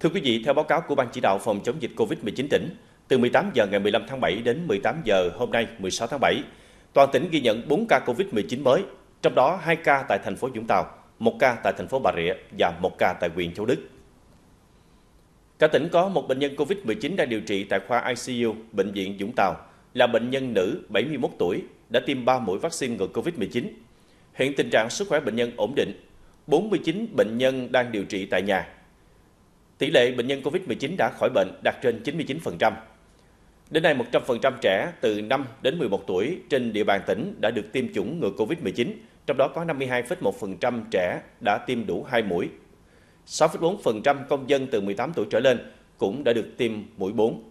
Thưa quý vị, theo báo cáo của Ban chỉ đạo phòng chống dịch COVID-19 tỉnh, từ 18 giờ ngày 15 tháng 7 đến 18 giờ hôm nay 16 tháng 7, toàn tỉnh ghi nhận 4 ca COVID-19 mới, trong đó 2 ca tại thành phố Vũng Tàu, 1 ca tại thành phố Bà Rịa và 1 ca tại huyện Châu Đức. Cả tỉnh có một bệnh nhân COVID-19 đang điều trị tại khoa ICU Bệnh viện Vũng Tàu là bệnh nhân nữ 71 tuổi đã tiêm 3 mũi vaccine ngừa COVID-19. Hiện tình trạng sức khỏe bệnh nhân ổn định, 49 bệnh nhân đang điều trị tại nhà. Tỷ lệ bệnh nhân COVID-19 đã khỏi bệnh đạt trên 99%. Đến nay, 100% trẻ từ 5 đến 11 tuổi trên địa bàn tỉnh đã được tiêm chủng ngừa COVID-19, trong đó có 52,1% trẻ đã tiêm đủ 2 mũi. 6,4% công dân từ 18 tuổi trở lên cũng đã được tiêm mũi 4.